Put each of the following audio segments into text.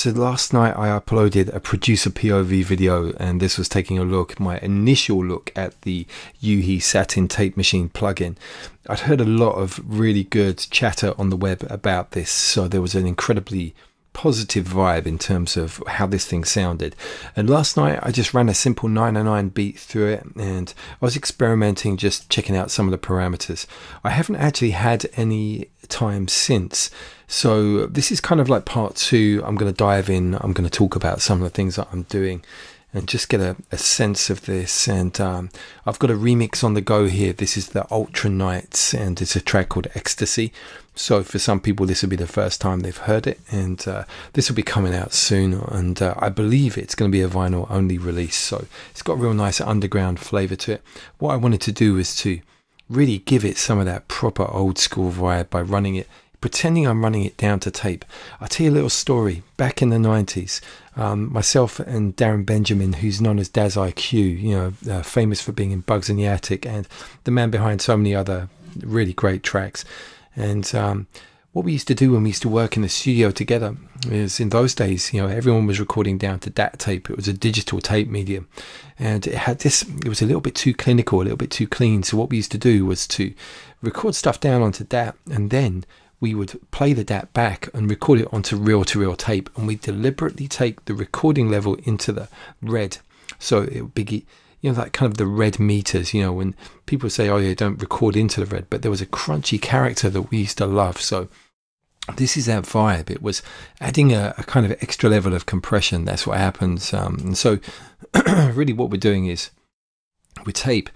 So last night I uploaded a producer POV video and this was taking a look, my initial look at the U-He Satin Tape Machine plugin. I'd heard a lot of really good chatter on the web about this, so there was an incredibly positive vibe in terms of how this thing sounded. And last night I just ran a simple 909 beat through it and I was experimenting, just checking out some of the parameters. I haven't actually had any time since. So this is kind of like part two. I'm going to dive in. I'm going to talk about some of the things that I'm doing and just get a, a sense of this. And um, I've got a remix on the go here. This is the Ultranites, and it's a track called Ecstasy. So for some people, this will be the first time they've heard it, and uh, this will be coming out soon. And uh, I believe it's going to be a vinyl only release. So it's got real nice underground flavour to it. What I wanted to do was to really give it some of that proper old school vibe by running it pretending I'm running it down to tape. I'll tell you a little story. Back in the 90s, um, myself and Darren Benjamin, who's known as Daz-I-Kue, you know, uh, famous for being in Bugz in the Attic and the man behind so many other really great tracks. And um, what we used to do when we used to work in the studio together is in those days, you know, everyone was recording down to DAT tape. It was a digital tape medium. And it had this, it was a little bit too clinical, a little bit too clean. So what we used to do was to record stuff down onto DAT and then we would play the DAT back and record it onto reel to reel tape. And we deliberately take the recording level into the red. So it would be you know, that kind of the red meters, you know, when people say, oh, yeah, don't record into the red, but there was a crunchy character that we used to love. So this is that vibe. It was adding a, a kind of extra level of compression. That's what happens. Um, and so, really, what we're doing is we tape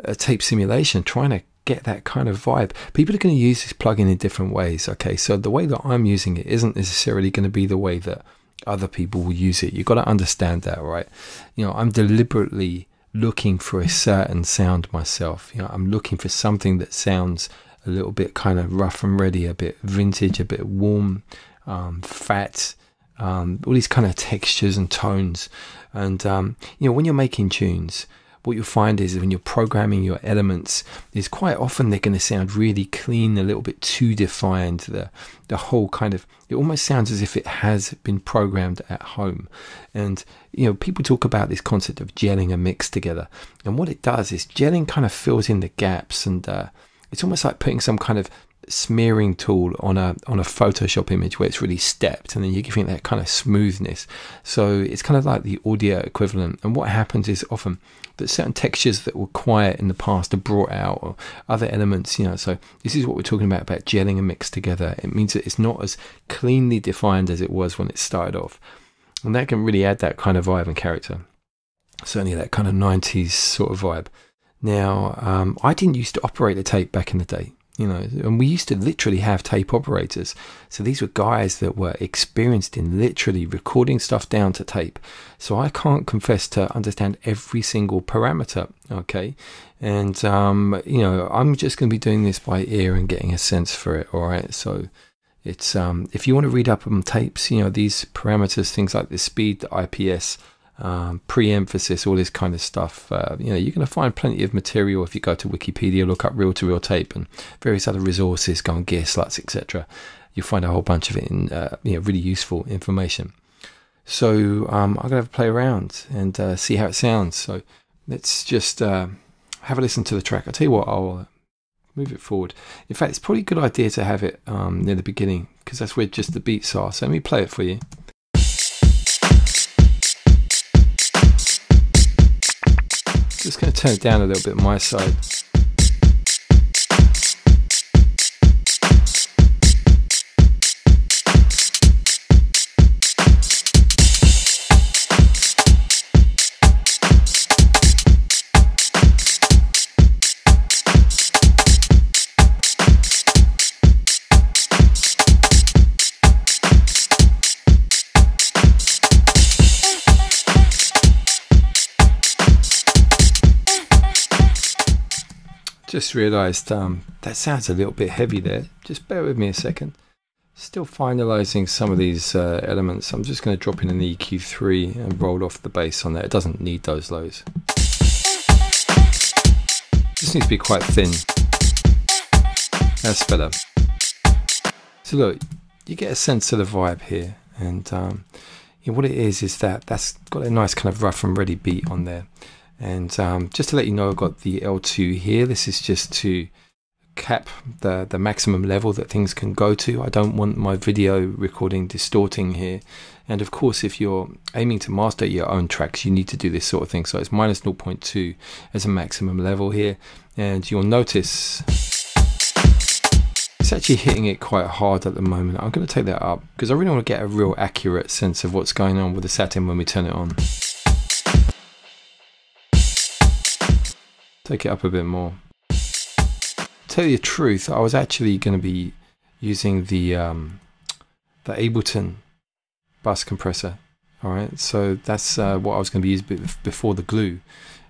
a tape simulation, trying to get that kind of vibe. People are going to use this plugin in different ways. Okay, so the way that I'm using it isn't necessarily going to be the way that other people will use it. You've got to understand that, right? You know, I'm deliberately looking for a certain sound myself. You know, I'm looking for something that sounds a little bit kind of rough and ready, a bit vintage, a bit warm, um, fat, um, all these kind of textures and tones. And um, you know, when you're making tunes, what you'll find is when you're programming your elements, is quite often they're going to sound really clean, a little bit too defined. The the whole kind of it almost sounds as if it has been programmed at home. And you know, people talk about this concept of gelling a mix together, and what it does is gelling kind of fills in the gaps, and uh, it's almost like putting some kind of smearing tool on a on a Photoshop image where it's really stepped, and then you're giving it that kind of smoothness. So it's kind of like the audio equivalent. And what happens is often that certain textures that were quiet in the past are brought out, or other elements. You know, so this is what we're talking about about gelling and mixed together. It means that it's not as cleanly defined as it was when it started off, and that can really add that kind of vibe and character. Certainly, that kind of '90s sort of vibe. Now, um, I didn't used to operate a tape back in the day you know and we used to literally have tape operators. So these were guys that were experienced in literally recording stuff down to tape. So i can't confess to understand every single parameter okay? And um, you know i'm just going to be doing this by ear and getting a sense for it all right? So it's um, if you want to read up on tapes you know these parameters things like the speed the ips um, pre-emphasis, all this kind of stuff. Uh, you know, you're going to find plenty of material if you go to Wikipedia, look up reel-to-reel tape and various other resources, go on Gearslutz, etc. You'll find a whole bunch of it in, uh, you know, really useful information. So um, I'm going to have a play around and uh, see how it sounds. So let's just uh, have a listen to the track. I'll tell you what, I'll move it forward. In fact, it's probably a good idea to have it um, near the beginning because that's where just the beats are. So let me play it for you. Just going to turn it down a little bit on my side. Just realised um, that sounds a little bit heavy there. Just bear with me a second. Still finalising some of these uh, elements. I'm just going to drop in an EQ3 and roll off the bass on there. It doesn't need those lows. This needs to be quite thin. That's better. So look, you get a sense of the vibe here. And um, what it is is that that's got a nice kind of rough and ready beat on there. And um, just to let you know, I've got the L2 here. This is just to cap the, the maximum level that things can go to. I don't want my video recording distorting here. And of course, if you're aiming to master your own tracks, you need to do this sort of thing. So it's minus 0.2 as a maximum level here. And you'll notice it's actually hitting it quite hard at the moment. I'm going to take that up because I really want to get a real accurate sense of what's going on with the Satin when we turn it on. Take it up a bit more tell you the truth, I was actually going to be using the um, the Ableton bus compressor. All right, so that's uh, what I was going to be using before the glue,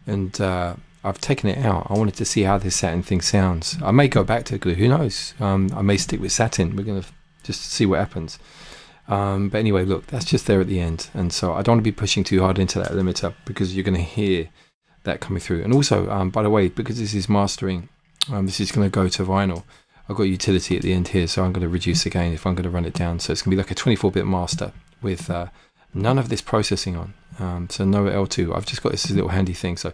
and uh, I've taken it out. I wanted to see how this satin thing sounds. I may go back to glue. Who knows? Um, I may stick with satin. We're going to just see what happens. Um, but anyway, look, that's just there at the end, and so I don't want to be pushing too hard into that limiter because you're going to hear that coming through. And also, um, by the way, because this is mastering, um, this is going to go to vinyl. I've got utility at the end here, so I'm going to reduce again if I'm going to run it down. So it's going to be like a 24-bit master with uh, none of this processing on. Um, so no L2. I've just got this little handy thing. So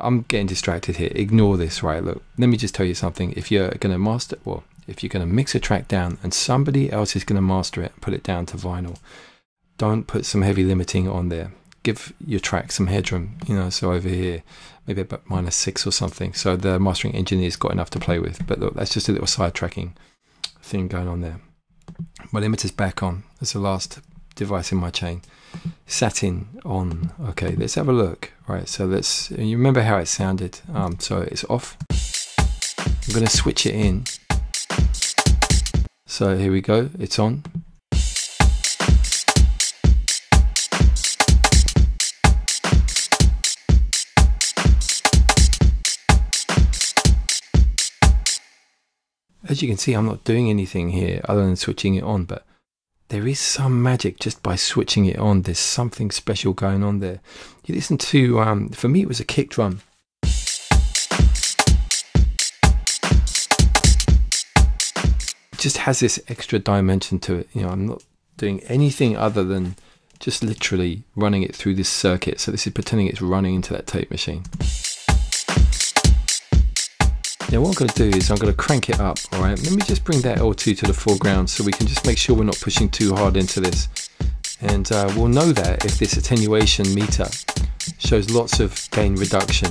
I'm getting distracted here. Ignore this, right? Look, let me just tell you something. If you're going to master, well, if you're going to mix a track down and somebody else is going to master it, put it down to vinyl, don't put some heavy limiting on there. Give your track some headroom, you know. So over here, maybe about minus six or something. So the mastering engineer's got enough to play with. But look, that's just a little sidetracking thing going on there. My limiter's back on. That's the last device in my chain. Satin on. Okay, let's have a look. Right, so let's. You remember how it sounded? Um, so it's off. I'm going to switch it in. So here we go. It's on. As you can see, I'm not doing anything here other than switching it on, but there is some magic just by switching it on. There's something special going on there. You listen to, um, for me, it was a kick drum. It just has this extra dimension to it. You know, I'm not doing anything other than just literally running it through this circuit. So this is pretending it's running into that tape machine. Now what I'm going to do is I'm going to crank it up, alright? Let me just bring that L2 to the foreground so we can just make sure we're not pushing too hard into this. And uh, we'll know that if this attenuation meter shows lots of gain reduction.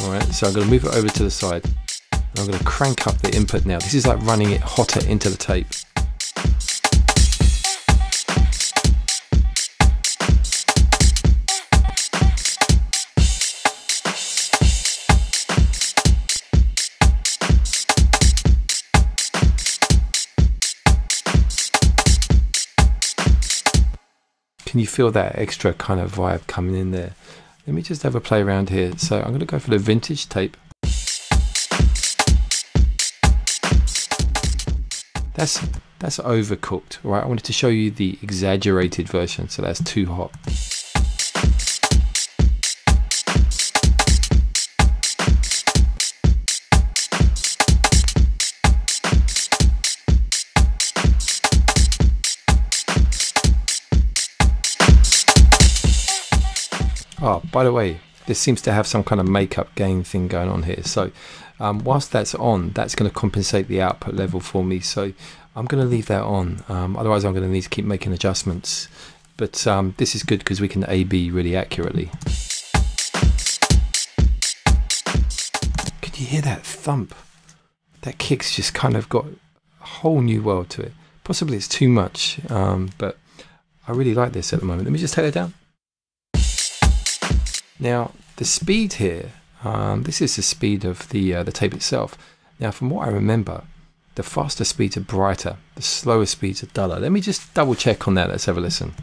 Alright, so I'm going to move it over to the side. I'm going to crank up the input now. This is like running it hotter into the tape. Can you feel that extra kind of vibe coming in there? Let me just have a play around here. So I'm going to go for the vintage tape. That's that's overcooked, right? I wanted to show you the exaggerated version, so that's too hot. Oh, by the way, this seems to have some kind of makeup gain thing going on here. So um, whilst that's on, that's going to compensate the output level for me. So I'm going to leave that on. Um, otherwise, I'm going to need to keep making adjustments. But um, this is good because we can A-B really accurately. Can you hear that thump? That kick's just kind of got a whole new world to it. Possibly it's too much, um, but I really like this at the moment. Let me just take it down. Now, the speed here, um, this is the speed of the, uh, the tape itself. Now, from what I remember, the faster speeds are brighter, the slower speeds are duller. Let me just double check on that. Let's have a listen.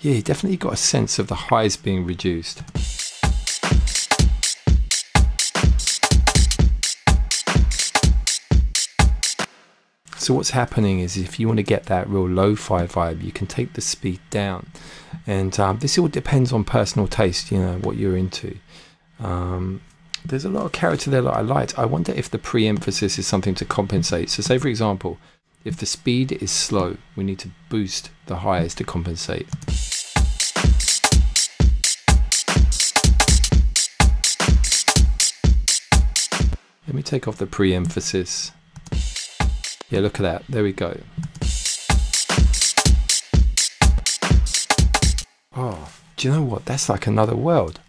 Yeah, you definitely got a sense of the highs being reduced. So what's happening is if you want to get that real lo-fi vibe, you can take the speed down. And um, this all depends on personal taste, you know, what you're into. Um, there's a lot of character there that I liked. I wonder if the pre-emphasis is something to compensate. So, say for example, if the speed is slow, we need to boost the highs to compensate. Let me take off the pre-emphasis. Yeah, look at that. There we go. Oh, do you know what? That's like another world.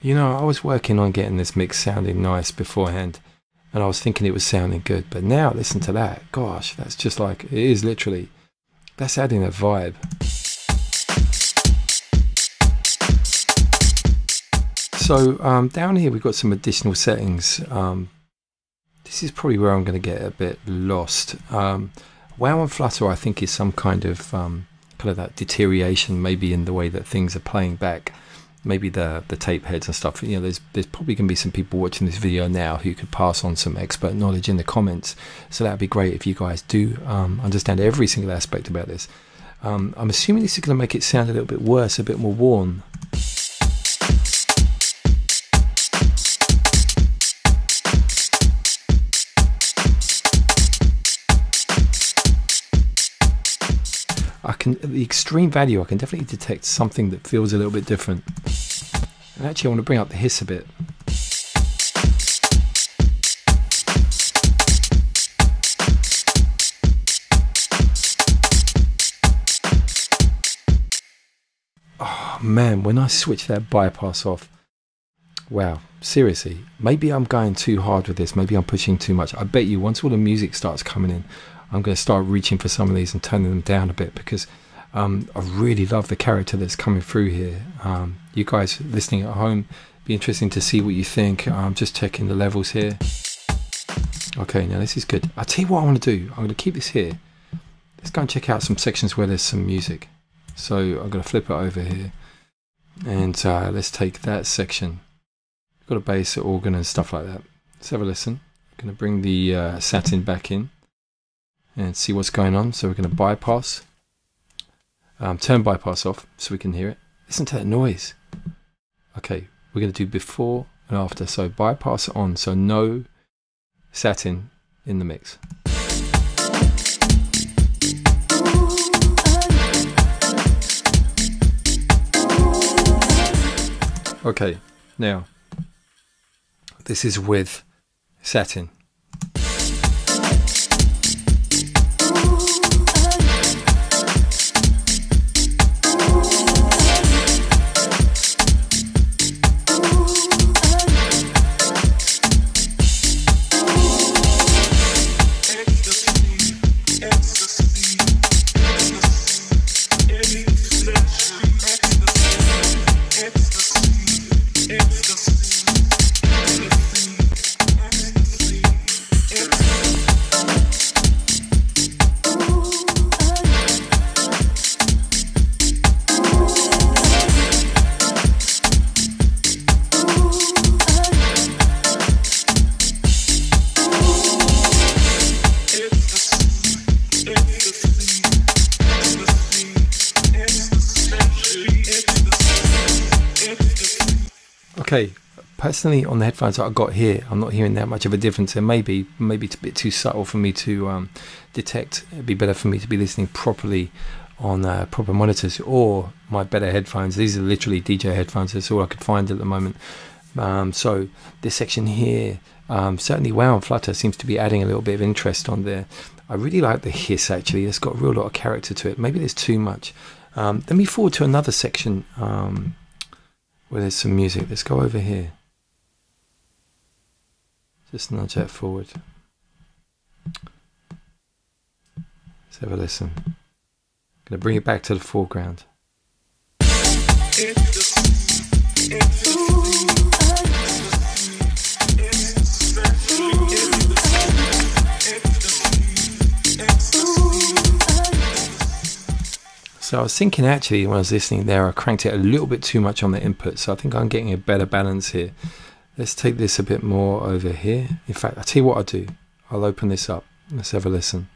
You know, I was working on getting this mix sounding nice beforehand, and I was thinking it was sounding good. But now, listen to that. Gosh, that's just like, it is literally, that's adding a vibe. So um, down here, we've got some additional settings. Um, this is probably where I'm going to get a bit lost. Um, wow and Flutter, I think, is some kind of um, kind of that deterioration, maybe in the way that things are playing back maybe the the tape heads and stuff. You know, there's there's probably going to be some people watching this video now who could pass on some expert knowledge in the comments. So that'd be great if you guys do um, understand every single aspect about this. Um, I'm assuming this is going to make it sound a little bit worse, a bit more worn. I can at the extreme value I can definitely detect something that feels a little bit different. And actually I want to bring up the hiss a bit. Oh man, when I switch that bypass off, wow, seriously, maybe I'm going too hard with this, maybe I'm pushing too much. I bet you once all the music starts coming in, I'm going to start reaching for some of these and turning them down a bit because um, I really love the character that's coming through here. Um, you guys listening at home, be interesting to see what you think. I'm just checking the levels here. Okay, now this is good. I'll tell you what I want to do. I'm going to keep this here. Let's go and check out some sections where there's some music. So I'm going to flip it over here. And uh, let's take that section. Got a bass, organ and stuff like that. Let's have a listen. I'm going to bring the uh, satin back in and see what's going on. So we're going to bypass, um, turn bypass off so we can hear it. Listen to that noise. Okay, we're going to do before and after. So bypass on, so no satin in the mix. Okay, now this is with satin. Personally on the headphones that I got here, I'm not hearing that much of a difference. And maybe maybe it's a bit too subtle for me to um, detect. It'd be better for me to be listening properly on uh, proper monitors or my better headphones. These are literally DJ headphones. That's all I could find at the moment. Um, so this section here, um, certainly Wow and Flutter seems to be adding a little bit of interest on there. I really like the hiss actually. It's got a real lot of character to it. Maybe there's too much. Um, let me forward to another section. Um, where there's some music. Let's go over here. Just nudge that forward. Let's have a listen. I'm going to bring it back to the foreground. So I was thinking actually when I was listening there, I cranked it a little bit too much on the input. So I think I'm getting a better balance here. Let's take this a bit more over here. In fact, I'll tell you what I'll do. I'll open this up. Let's have a listen.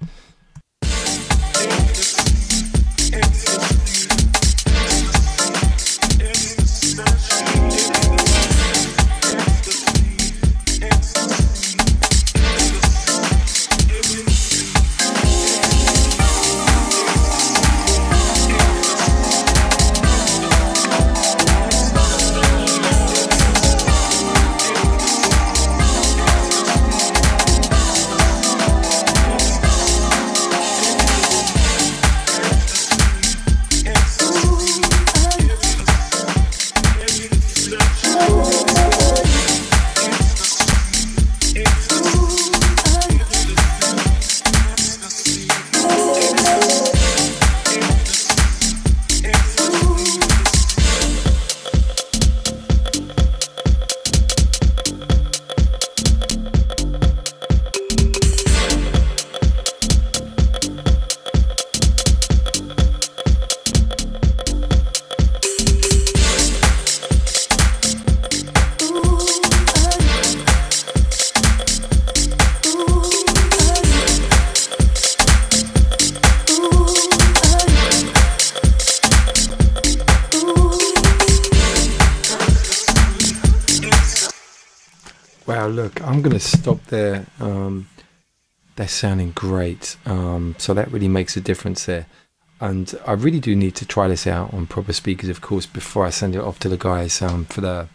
To stop there. Um, they're sounding great. Um, so that really makes a difference there. And I really do need to try this out on proper speakers, of course, before I send it off to the guys um, for the,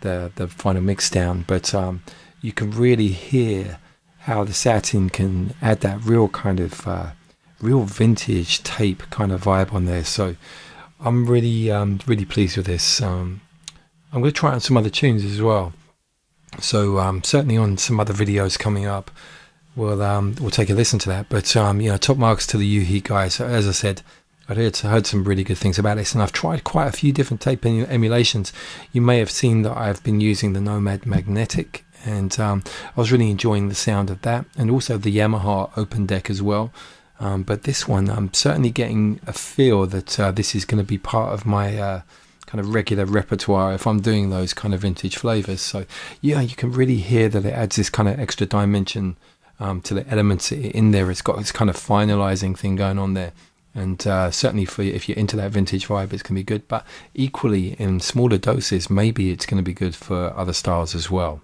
the the final mix down. But um, you can really hear how the satin can add that real kind of uh, real vintage tape kind of vibe on there. So I'm really um, really pleased with this. Um, I'm going to try out some other tunes as well. So um, certainly on some other videos coming up, we'll um, we'll take a listen to that. But um, you know, top marks to the U-He guys. As I said, I'd heard, heard some really good things about this, and I've tried quite a few different tape emulations. You may have seen that I've been using the Nomad Magnetic, and um, I was really enjoying the sound of that, and also the Yamaha Open Deck as well. Um, but this one, I'm certainly getting a feel that uh, this is going to be part of my uh, kind of regular repertoire if I'm doing those kind of vintage flavors. So yeah, you can really hear that it adds this kind of extra dimension um, to the elements in there. It's got this kind of finalizing thing going on there. And uh, certainly, for if you're into that vintage vibe, it's going to be good. But equally, in smaller doses, maybe it's going to be good for other styles as well.